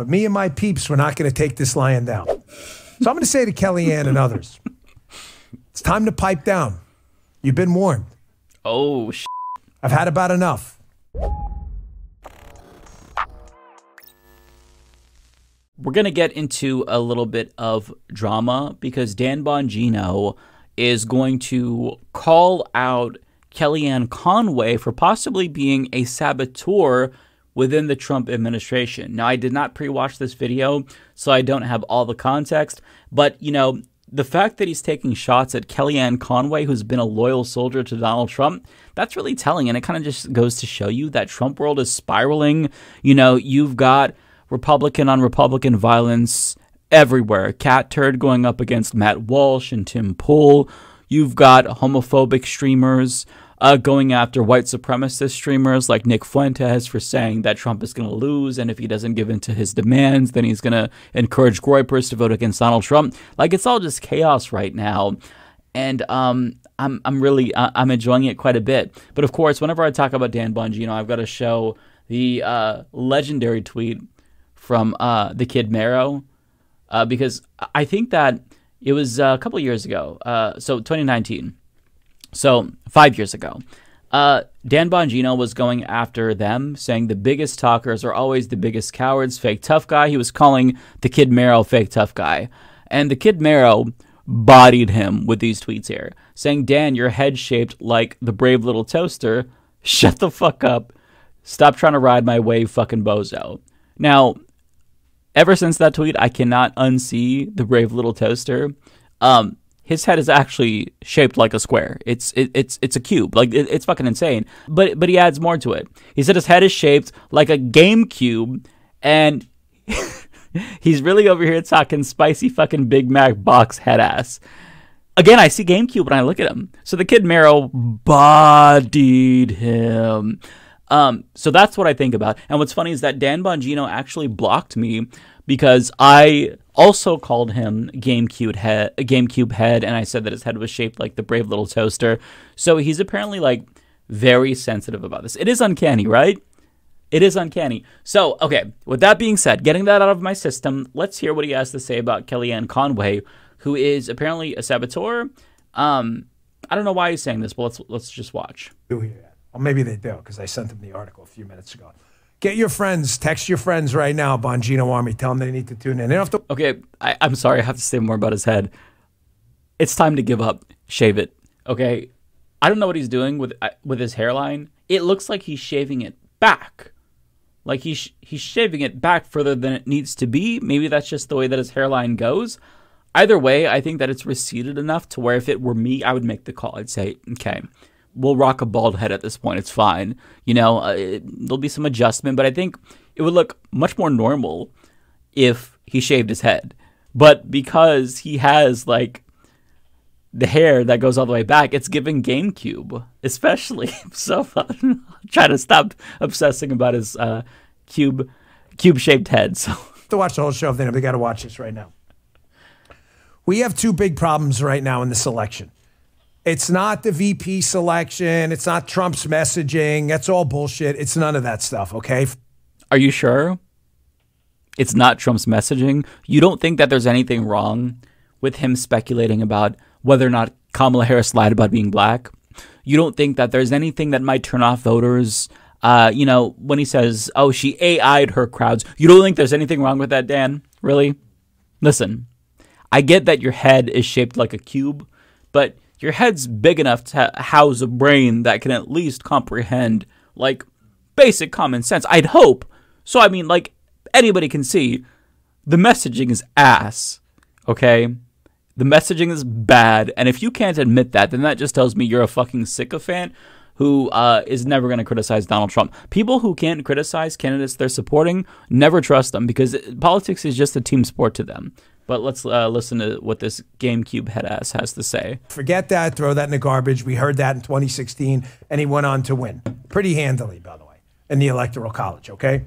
But me and my peeps, we're not going to take this lying down. So I'm going to say to Kellyanne and others, it's time to pipe down. You've been warned. Oh, sh- I've had about enough. we're going to get into a little bit of drama because Dan Bongino is going to call out Kellyanne Conway for possibly being a saboteur within the Trump administration. Now, I did not pre watch this video, so I don't have all the context, but you know, the fact that he's taking shots at Kellyanne Conway, who's been a loyal soldier to Donald Trump, that's really telling. And it kind of just goes to show you that Trump world is spiraling. You know, you've got Republican on Republican violence everywhere. Catturd going up against Matt Walsh and Tim Pool. You've got homophobic streamers uh, going after white supremacist streamers like Nick Fuentes for saying that Trump is going to lose, and if he doesn't give in to his demands, then he's going to encourage Groypers to vote against Donald Trump. Like it's all just chaos right now, and um, I'm I'm really uh, I'm enjoying it quite a bit. But of course, whenever I talk about Dan Bongino, you know, I've got to show the uh, legendary tweet from uh, the kid Mero, uh, because I think that it was uh, a couple years ago, so 2019, so five years ago. Uh, Dan Bongino was going after them, saying the biggest talkers are always the biggest cowards, fake tough guy. He was calling the kid Mero fake tough guy. And the kid Mero bodied him with these tweets here, saying, Dan, your head shaped like the brave little toaster. Shut the fuck up. Stop trying to ride my wave, fucking bozo. Now, ever since that tweet, I cannot unsee the brave little toaster. Um, his head is actually shaped like a square. It's it, it's it's a cube. Like it, it's fucking insane. But but he adds more to it. He said his head is shaped like a GameCube, and he's really over here talking spicy fucking Big Mac box head ass. Again, I see GameCube when I look at him. So the kid Mero bodied him. Um, so that's what I think about. And what's funny is that Dan Bongino actually blocked me because I also called him GameCube head, GameCube head, and I said that his head was shaped like the brave little toaster. So he's apparently like very sensitive about this. It is uncanny, right? It is uncanny. So, okay, with that being said, getting that out of my system, let's hear what he has to say about Kellyanne Conway, who is apparently a saboteur. Um, I don't know why he's saying this, but let's let's just watch. Well, maybe they do because I sent them the article a few minutes ago. Get your friends, text your friends right now, Bongino Army. Tell them they need to tune in. They don't have to. Okay, I, I'm sorry, I have to say more about his head. It's time to give up. Shave it. Okay, I don't know what he's doing with uh, with his hairline. It looks like he's shaving it back, like he's he's shaving it back further than it needs to be. Maybe that's just the way that his hairline goes. Either way, I think that it's receded enough to where if it were me, I would make the call. I'd say, okay, we'll rock a bald head at this point. It's fine. You know, uh, it, there'll be some adjustment, but I think it would look much more normal if he shaved his head. But because he has like the hair that goes all the way back, it's giving GameCube, especially. So I'm trying to stop obsessing about his uh, cube cube shaped head. So to watch the whole show if they they got to watch this right now. We have two big problems right now in this election. It's not the VP selection. It's not Trump's messaging. That's all bullshit. It's none of that stuff, okay? Are you sure? It's not Trump's messaging. You don't think that there's anything wrong with him speculating about whether or not Kamala Harris lied about being black? You don't think that there's anything that might turn off voters? Uh, you know, when he says, oh, she AI'd her crowds, you don't think there's anything wrong with that, Dan? Really? Listen, I get that your head is shaped like a cube, but your head's big enough to house a brain that can at least comprehend, like, basic common sense. I'd hope. So, I mean, like, anybody can see the messaging is ass, okay? The messaging is bad, and if you can't admit that, then that just tells me you're a fucking sycophant who uh, is never going to criticize Donald Trump. People who can't criticize candidates they're supporting, never trust them because politics is just a team sport to them. But let's uh, listen to what this GameCube head ass has to say. Forget that. Throw that in the garbage. We heard that in 2016, and he went on to win pretty handily, by the way, in the Electoral College, okay?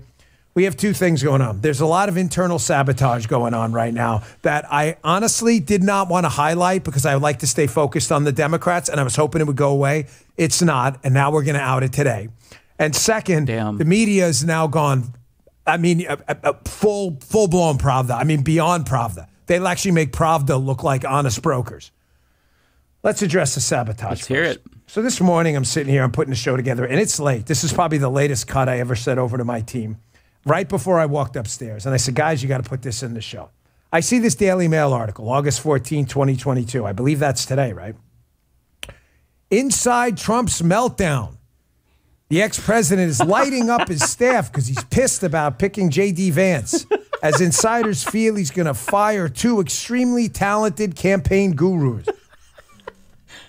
We have two things going on. There's a lot of internal sabotage going on right now that I honestly did not want to highlight because I would like to stay focused on the Democrats, and I was hoping it would go away. It's not, and now we're going to out it today. And second, Damn. the media has now gone I mean, a, a, a full full blown Pravda. I mean, beyond Pravda. They'll actually make Pravda look like honest brokers. Let's address the sabotage. Let's hear it. So this morning, I'm sitting here, I'm putting the show together, and it's late. This is probably the latest cut I ever said over to my team. Right before I walked upstairs, and I said, "Guys, you got to put this in the show." I see this Daily Mail article, August 14, 2022. I believe that's today, right? Inside Trump's meltdown. The ex president is lighting up his staff because he's pissed about picking J.D. Vance. As insiders feel he's going to fire two extremely talented campaign gurus.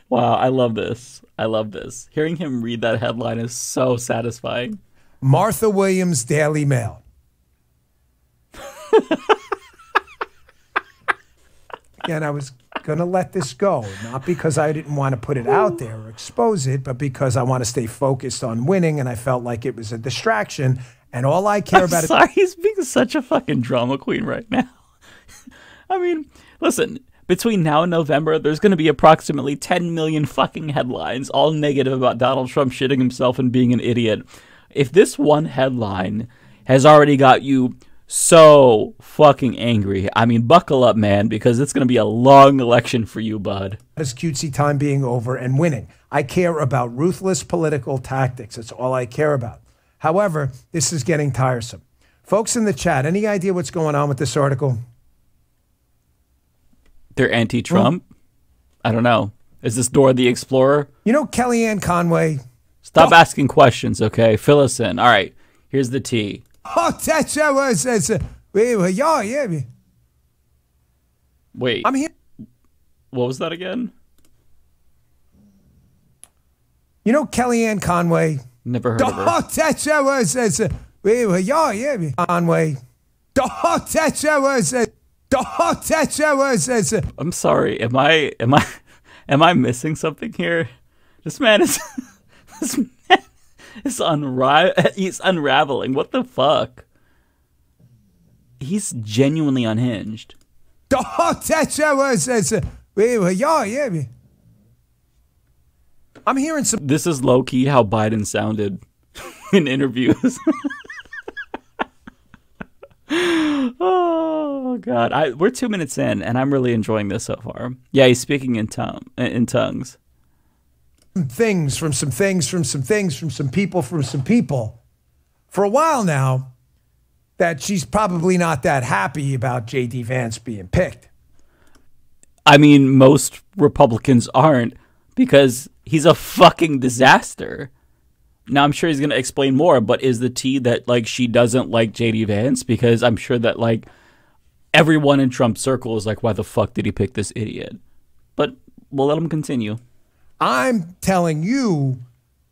Wow, I love this. I love this. Hearing him read that headline is so satisfying. Martha Williams, Daily Mail. Again, I was going to let this go, not because I didn't want to put it out there or expose it, but because I want to stay focused on winning, and I felt like it was a distraction. And all I care about Sorry, he's being such a fucking drama queen right now. I mean, listen, between now and November, there's going to be approximately 10 million fucking headlines, all negative about Donald Trump shitting himself and being an idiot. If this one headline has already got you so fucking angry, I mean, buckle up, man, because it's going to be a long election for you, bud. his cutesy time being over and winning. I care about ruthless political tactics. That's all I care about. However, this is getting tiresome. Folks in the chat, any idea what's going on with this article? They're anti Trump? I don't know. Is this Dora the Explorer? You know Kellyanne Conway? Stop asking questions, okay? Fill us in. All right, here's the tea. Oh, that's that was that's uh, wait, wait, yeah, yeah. Wait, I'm here. what was that again? You know Kellyanne Conway? Never heard of her. Oh, that's that was that's uh, wait, wait, yeah, yeah. Conway. Oh, that's that was uh, oh, that's that was that's uh, I'm sorry. Am I am I am I missing something here? This man is this man is unri- he's unraveling. What the fuck? He's genuinely unhinged. Oh, that's that was that's uh, wait, wait, yeah, yeah. I'm hearing some This is low key how Biden sounded in interviews. oh god, I we're two minutes in, and I'm really enjoying this so far. Yeah, he's speaking in tongue in tongues. things from some things from some things from some people from some people for a while now that she's probably not that happy about JD Vance being picked. I mean, most Republicans aren't because he's a fucking disaster. Now I'm sure he's gonna explain more, but is the tea that like she doesn't like JD Vance because I'm sure that like everyone in Trump's circle is like, why the fuck did he pick this idiot? But we'll let him continue. I'm telling you,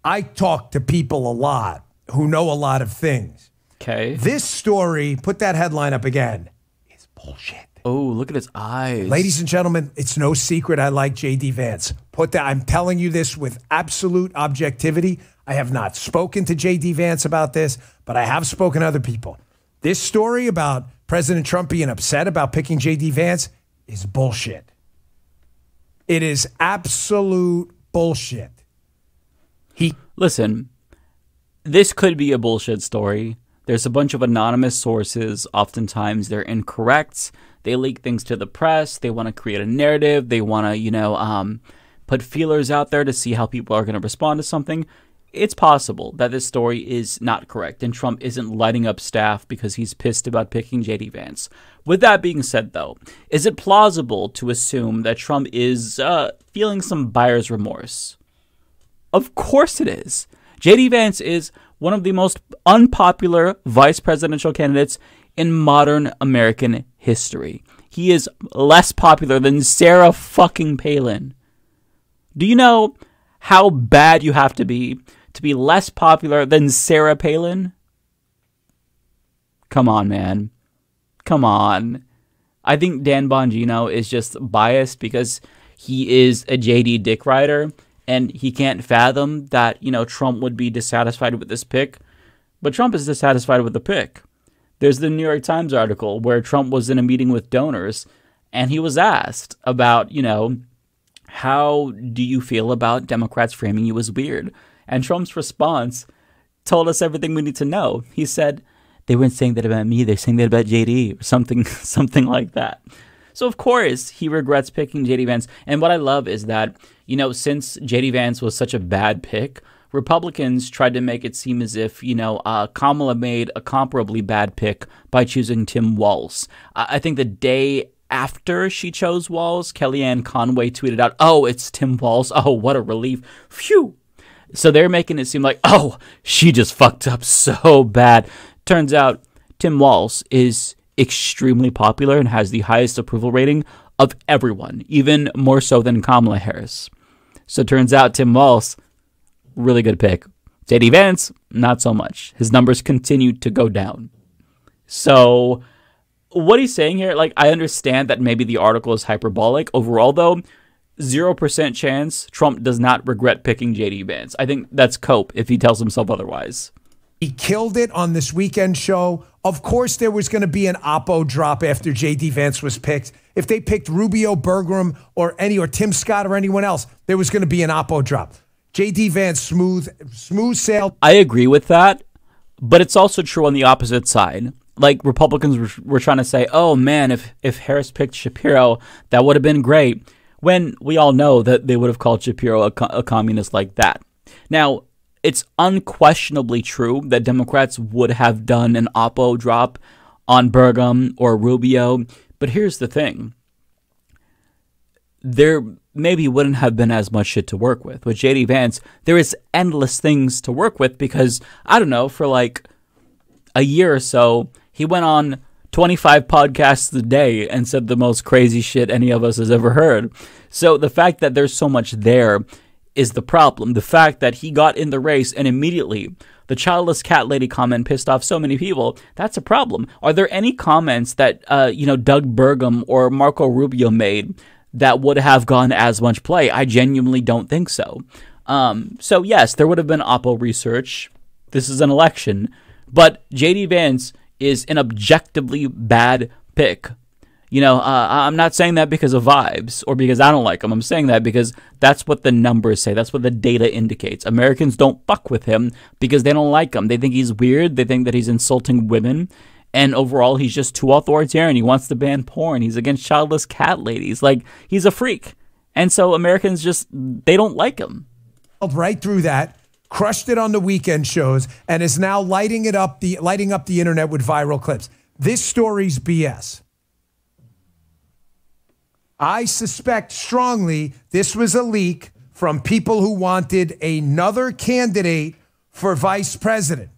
I talk to people a lot who know a lot of things. Okay. This story, put that headline up again, is bullshit. Oh, look at his eyes. Ladies and gentlemen, it's no secret I like JD Vance. Put that I'm telling you this with absolute objectivity. I have not spoken to JD Vance about this, but I have spoken to other people. This story about President Trump being upset about picking JD Vance is bullshit. It is absolute bullshit. He Listen, this could be a bullshit story. There's a bunch of anonymous sources. Oftentimes they're incorrect. They leak things to the press. They want to create a narrative. They want to, you know, um, put feelers out there to see how people are going to respond to something. It's possible that this story is not correct and Trump isn't lighting up staff because he's pissed about picking JD Vance. With that being said, though, is it plausible to assume that Trump is uh, feeling some buyer's remorse? Of course it is. JD Vance is one of the most unpopular vice presidential candidates in modern American history. He is less popular than Sarah fucking Palin. Do you know how bad you have to be to be less popular than Sarah Palin? Come on, man. Come on. I think Dan Bongino is just biased because he is a JD Dick writer and he can't fathom that, you know, Trump would be dissatisfied with this pick. But Trump is dissatisfied with the pick. There's the New York Times article where Trump was in a meeting with donors and he was asked about, you know, how do you feel about Democrats framing you as weird? And Trump's response told us everything we need to know. He said, they weren't saying that about me. They're saying that about JD or something, something like that. So of course he regrets picking JD Vance. And what I love is that you know since JD Vance was such a bad pick, Republicans tried to make it seem as if you know uh, Kamala made a comparably bad pick by choosing Tim Walz. I think the day after she chose Walz, Kellyanne Conway tweeted out, "Oh, it's Tim Walz. Oh, what a relief! Phew." So they're making it seem like, oh, she just fucked up so bad. Turns out Tim Walz is extremely popular and has the highest approval rating of everyone, even more so than Kamala Harris. So turns out Tim Walz, really good pick. JD Vance, not so much. His numbers continued to go down. So what he's saying here, like I understand that maybe the article is hyperbolic. Overall though, 0% chance Trump does not regret picking JD Vance. I think that's cope if he tells himself otherwise. He killed it on this weekend show. Of course, there was going to be an Oppo drop after JD Vance was picked. If they picked Rubio, Burgum, or any, or Tim Scott, or anyone else, there was going to be an Oppo drop. JD Vance, smooth, smooth sail. I agree with that, but it's also true on the opposite side. Like Republicans were, were trying to say, "Oh man, if if Harris picked Shapiro, that would have been great." When we all know that they would have called Shapiro a, co- a communist like that. Now, it's unquestionably true that Democrats would have done an Oppo drop on Burgum or Rubio. But here's the thing there maybe wouldn't have been as much shit to work with. With JD Vance, there is endless things to work with because, I don't know, for like a year or so, he went on 25 podcasts a day and said the most crazy shit any of us has ever heard. So the fact that there's so much there is the problem. The fact that he got in the race and immediately the childless cat lady comment pissed off so many people. That's a problem. Are there any comments that uh, you know Doug Burgum or Marco Rubio made that would have gone as much play? I genuinely don't think so. Um, so yes, there would have been Oppo research. This is an election, but JD Vance is an objectively bad pick you know, uh, I'm not saying that because of vibes or because I don't like him. I'm saying that because that's what the numbers say. That's what the data indicates. Americans don't fuck with him because they don't like him. They think he's weird. They think that he's insulting women. And overall, he's just too authoritarian. He wants to ban porn. He's against childless cat ladies. Like, he's a freak. And so Americans just, they don't like him. Right through that crushed it on the weekend shows and is now lighting it up the lighting up the internet with viral clips. This story's BS. I suspect strongly this was a leak from people who wanted another candidate for vice president.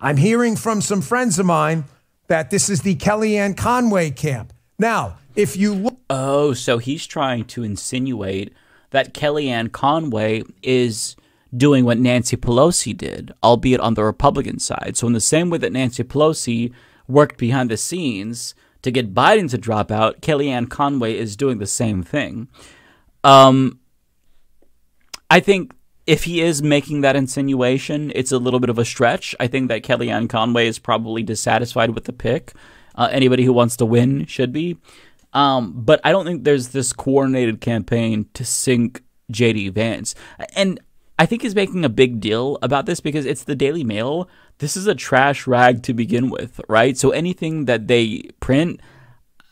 I'm hearing from some friends of mine that this is the Kellyanne Conway camp. Now, if you look. Oh, so he's trying to insinuate that Kellyanne Conway is doing what Nancy Pelosi did, albeit on the Republican side. So, in the same way that Nancy Pelosi worked behind the scenes to get Biden to drop out, Kellyanne Conway is doing the same thing. Um, I think if he is making that insinuation, it's a little bit of a stretch. I think that Kellyanne Conway is probably dissatisfied with the pick. Uh, anybody who wants to win should be. Um, but I don't think there's this coordinated campaign to sink JD Vance. And I think he's making a big deal about this because it's the Daily Mail. This is a trash rag to begin with, right? So anything that they print,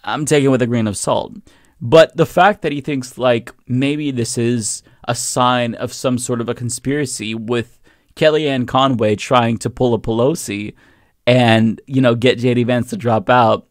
I'm taking with a grain of salt. But the fact that he thinks like maybe this is a sign of some sort of a conspiracy with Kellyanne Conway trying to pull a Pelosi and, you know, get JD Vance to drop out.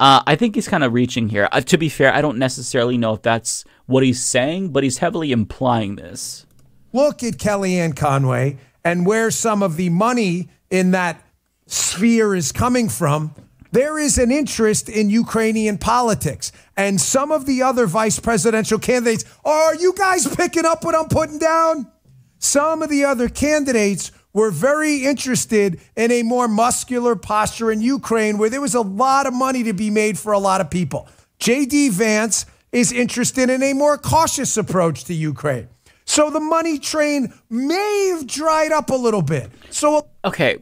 Uh, I think he's kind of reaching here. Uh, to be fair, I don't necessarily know if that's what he's saying, but he's heavily implying this look at Kellyanne Conway and where some of the money in that sphere is coming from, there is an interest in Ukrainian politics. And some of the other vice presidential candidates, are you guys picking up what I'm putting down? Some of the other candidates were very interested in a more muscular posture in Ukraine where there was a lot of money to be made for a lot of people. J.D. Vance is interested in a more cautious approach to Ukraine. So the money train may have dried up a little bit. So okay.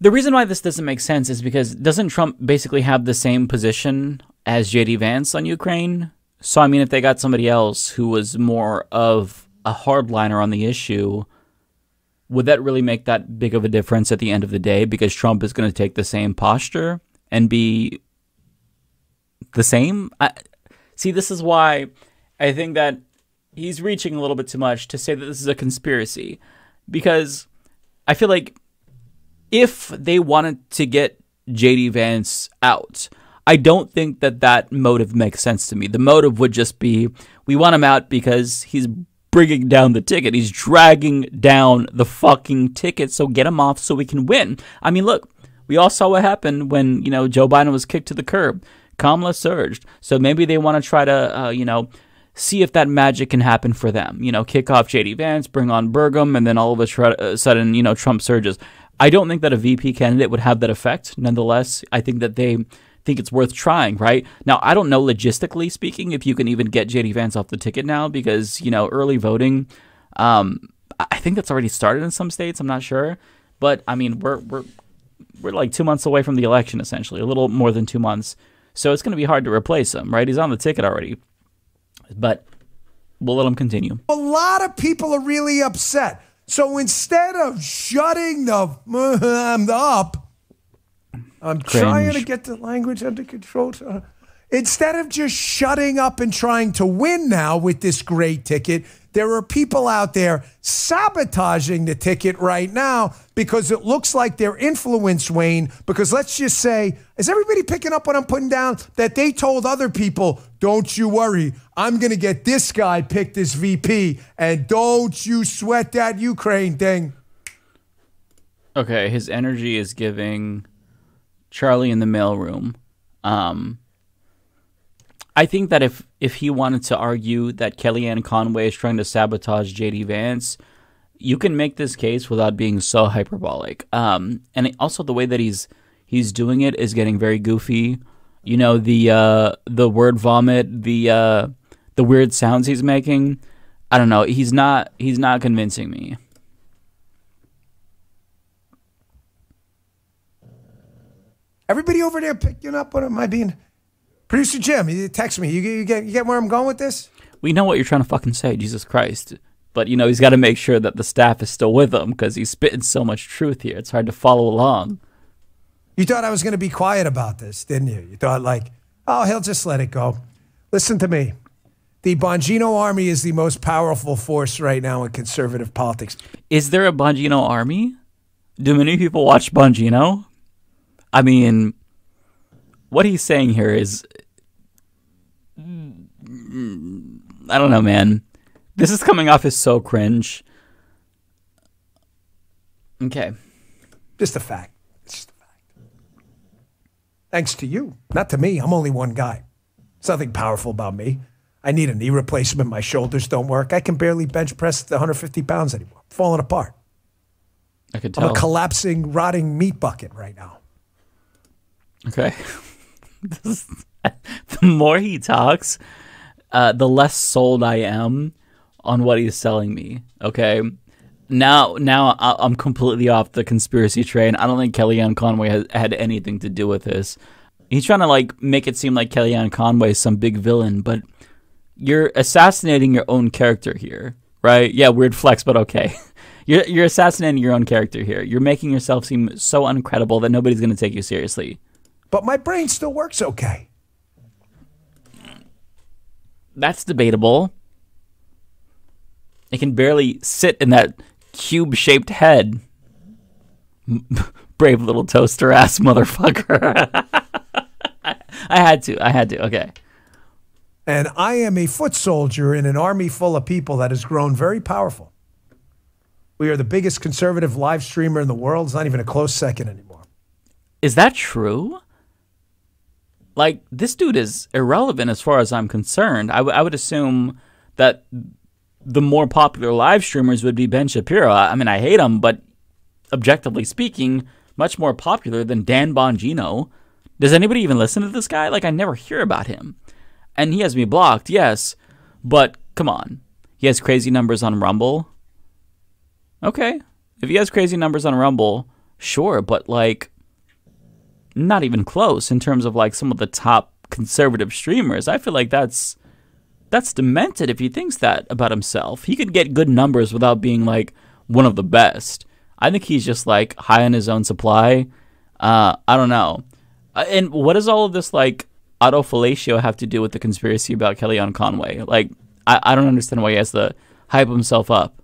The reason why this doesn't make sense is because doesn't Trump basically have the same position as JD Vance on Ukraine? So I mean if they got somebody else who was more of a hardliner on the issue, would that really make that big of a difference at the end of the day? Because Trump is going to take the same posture and be the same. I, see, this is why I think that he's reaching a little bit too much to say that this is a conspiracy, because I feel like if they wanted to get JD Vance out, I don't think that that motive makes sense to me. The motive would just be we want him out because he's bringing down the ticket. He's dragging down the fucking ticket. So get him off so we can win. I mean, look, we all saw what happened when, you know, Joe Biden was kicked to the curb. Kamala surged. So maybe they want to try to, uh, you know, see if that magic can happen for them. You know, kick off JD Vance, bring on Burgum, and then all of a sudden, you know, Trump surges. I don't think that a VP candidate would have that effect. Nonetheless, I think that they think it's worth trying, right? Now, I don't know logistically speaking if you can even get JD Vance off the ticket now because, you know, early voting, um, I think that's already started in some states. I'm not sure. But I mean, we're, we're, we're like two months away from the election, essentially, a little more than two months. So it's going to be hard to replace him, right? He's on the ticket already. But we'll let him continue. A lot of people are really upset. So instead of shutting the up, I'm Cringe. trying to get the language under control. Instead of just shutting up and trying to win now with this great ticket, there are people out there sabotaging the ticket right now because it looks like their influence wane. Because let's just say, is everybody picking up what I'm putting down? That they told other people, don't you worry, I'm going to get this guy picked as VP, and don't you sweat that Ukraine thing. Okay, his energy is giving Charlie in the mailroom. Um, I think that if if he wanted to argue that Kellyanne Conway is trying to sabotage JD Vance, you can make this case without being so hyperbolic. Um, and also the way that he's he's doing it is getting very goofy. You know the uh, the word vomit, the uh, the weird sounds he's making. I don't know. He's not he's not convincing me. Everybody over there picking up what am I being? Producer Jim, you text me. You, you get you get where I'm going with this? We know what you're trying to fucking say, Jesus Christ. But you know he's got to make sure that the staff is still with him because he's spitting so much truth here. It's hard to follow along. You thought I was going to be quiet about this, didn't you? You thought like, oh, he'll just let it go. Listen to me. The Bongino army is the most powerful force right now in conservative politics. Is there a Bongino army? Do many people watch Bongino? I mean, what he's saying here is, I don't know, man. This is coming off as so cringe. Okay. Just a fact. It's just a fact. Thanks to you, not to me. I'm only one guy. There's nothing powerful about me. I need a knee replacement. My shoulders don't work. I can barely bench press the 150 pounds anymore. I'm falling apart. I could tell. I'm a collapsing, rotting meat bucket right now. Okay. the more he talks, uh, the less sold I am on what he's selling me. Okay. Now, now I'm completely off the conspiracy train. I don't think Kellyanne Conway has had anything to do with this. He's trying to like make it seem like Kellyanne Conway is some big villain, but you're assassinating your own character here, right? Yeah, weird flex, but okay. You're you're assassinating your own character here. You're making yourself seem so uncredible that nobody's going to take you seriously but my brain still works okay. That's debatable. It can barely sit in that cube shaped head. Brave little toaster ass motherfucker. I had to. I had to. Okay. And I am a foot soldier in an army full of people that has grown very powerful. We are the biggest conservative live streamer in the world. It's not even a close second anymore. Is that true? like this dude is irrelevant as far as I'm concerned. I, I would assume that the more popular live streamers would be Ben Shapiro. I mean, I hate him, but objectively speaking, much more popular than Dan Bongino. Does anybody even listen to this guy? Like, I never hear about him. And he has me blocked, yes, but come on. He has crazy numbers on Rumble. Okay. If he has crazy numbers on Rumble, sure, but like, not even close in terms of like some of the top conservative streamers. I feel like that's that's demented if he thinks that about himself. He could get good numbers without being like one of the best. I think he's just like high on his own supply. Uh, I don't know. Uh, and what is all of this like autofellatio have to do with the conspiracy about Kellyanne Conway? Like, I, I don't understand why he has to hype himself up.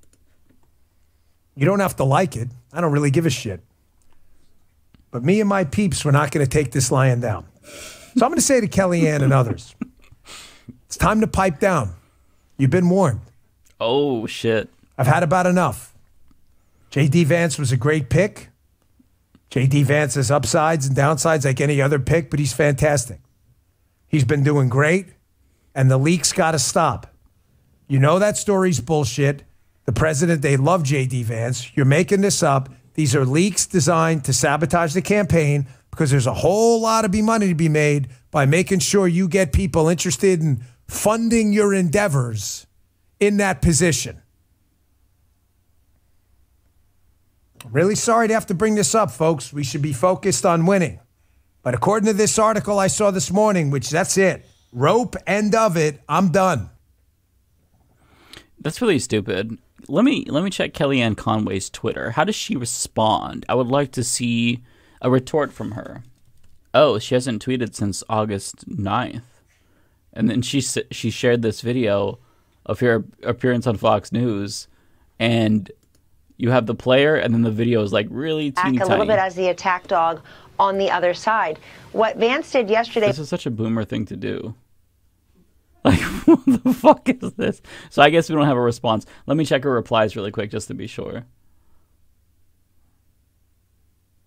You don't have to like it. I don't really give a shit. But me and my peeps, we're not going to take this lying down. So I'm going to say to Kellyanne and others, it's time to pipe down. You've been warned. Oh, shit. I've had about enough. JD Vance was a great pick. JD Vance has upsides and downsides like any other pick, but he's fantastic. He's been doing great, and the leaks got to stop. You know that story's bullshit. The president, they love JD Vance. You're making this up. These are leaks designed to sabotage the campaign because there's a whole lot of money to be made by making sure you get people interested in funding your endeavors in that position. I'm Really sorry to have to bring this up, folks. We should be focused on winning. But according to this article I saw this morning, which that's it, rope, end of it, I'm done. That's really stupid. Let me let me check Kellyanne Conway's Twitter. How does she respond? I would like to see a retort from her. Oh, she hasn't tweeted since August 9th. And then she she shared this video of her appearance on Fox News and you have the player and then the video is like really teeny Act a little bit as the attack dog on the other side. What Vance did yesterday This is such a boomer thing to do. Like, what the fuck is this? So I guess we don't have a response. Let me check her replies really quick just to be sure.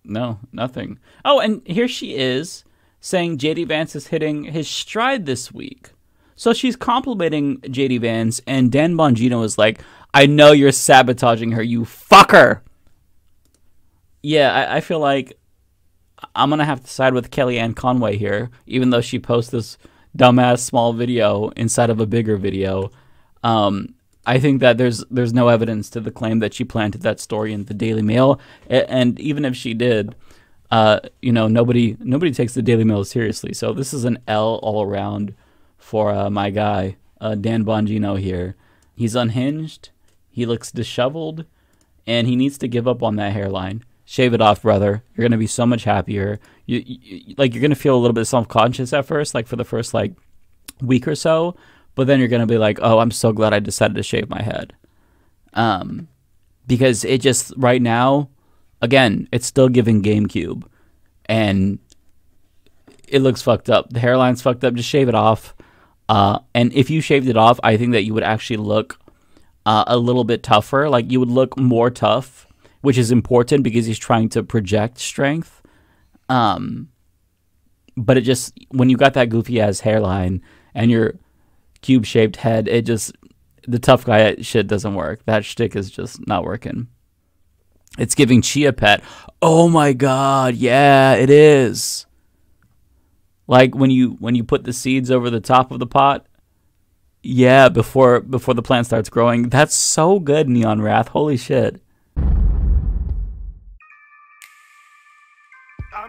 No, nothing. Oh, and here she is saying JD Vance is hitting his stride this week. So she's complimenting JD Vance, and Dan Bongino is like, I know you're sabotaging her, you fucker. Yeah, I, I feel like I'm going to have to side with Kellyanne Conway here, even though she posts this dumbass small video inside of a bigger video. Um, I think that there's there's no evidence to the claim that she planted that story in the Daily Mail, and even if she did, uh, you know nobody nobody takes the Daily Mail seriously. So this is an L all around for uh, my guy uh, Dan Bongino here. He's unhinged. He looks disheveled, and he needs to give up on that hairline. Shave it off, brother. You're gonna be so much happier. You, you like you're gonna feel a little bit self conscious at first, like for the first like week or so, but then you're gonna be like, oh, I'm so glad I decided to shave my head, um, because it just right now, again, it's still giving GameCube, and it looks fucked up. The hairline's fucked up. Just shave it off. Uh, and if you shaved it off, I think that you would actually look uh, a little bit tougher. Like you would look more tough, which is important because he's trying to project strength. Um, but it just when you got that goofy ass hairline and your cube shaped head, it just the tough guy shit doesn't work. That shtick is just not working. It's giving Chia Pet. Oh my god, yeah, it is. Like when you when you put the seeds over the top of the pot. Yeah, before before the plant starts growing. That's so good, Neon Wrath. Holy shit.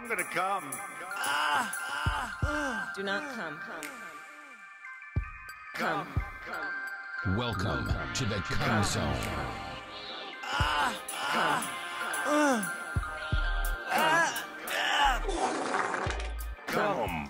I'm gonna come. Do not come. Come. Come. Welcome to the come zone. Come. Come. Come.